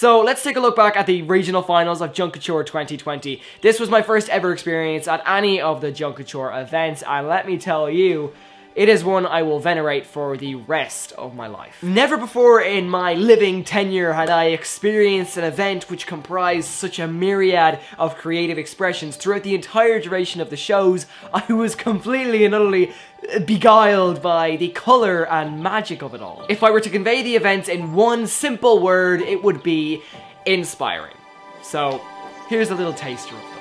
So let's take a look back at the regional finals of Junk Kouture 2020. This was my first ever experience at any of the Junk Kouture events, and let me tell you, it is one I will venerate for the rest of my life. Never before in my living tenure had I experienced an event which comprised such a myriad of creative expressions throughout the entire duration of the shows. I was completely and utterly beguiled by the colour and magic of it all. If I were to convey the event in one simple word, it would be inspiring. So, here's a little taster of them.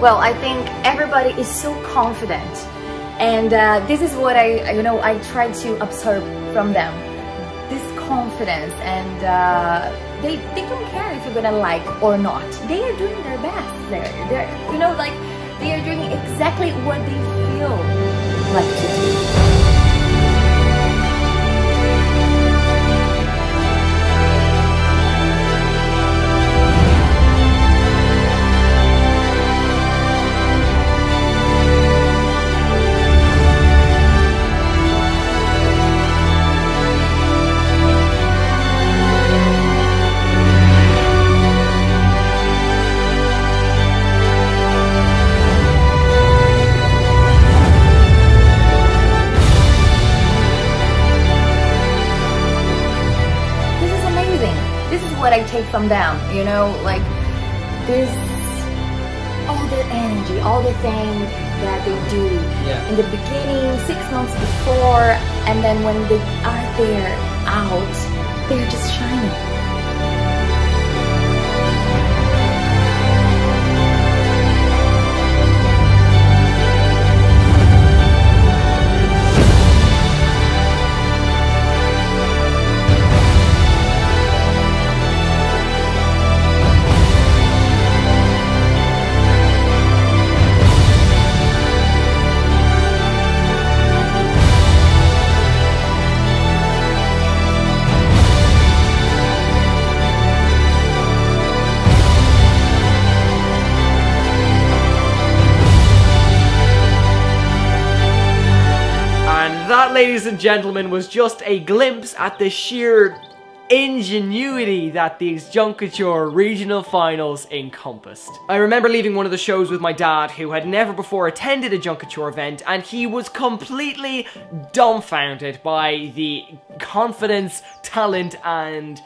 Well, I think everybody is so confident and uh, this is what I, you know, I try to absorb from them. This confidence and uh, they, they don't care if you're gonna like or not. They are doing their best there. They're, you know, like they are doing exactly what they feel like to do. I take from them, you know, like this, all the energy, all the things that they do yeah. in the beginning, six months before, and then when they are there out, they're just shining. That, ladies and gentlemen, was just a glimpse at the sheer ingenuity that these Junk Kouture regional finals encompassed. I remember leaving one of the shows with my dad who had never before attended a Junk Kouture event and he was completely dumbfounded by the confidence, talent and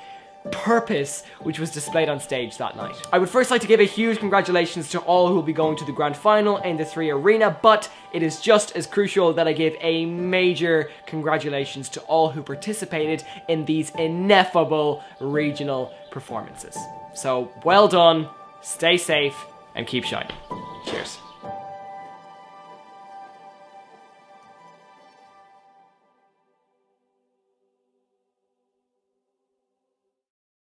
purpose which was displayed on stage that night. I would first like to give a huge congratulations to all who will be going to the grand final in the 3Arena, but it is just as crucial that I give a major congratulations to all who participated in these ineffable regional performances. So well done, stay safe, and keep shining.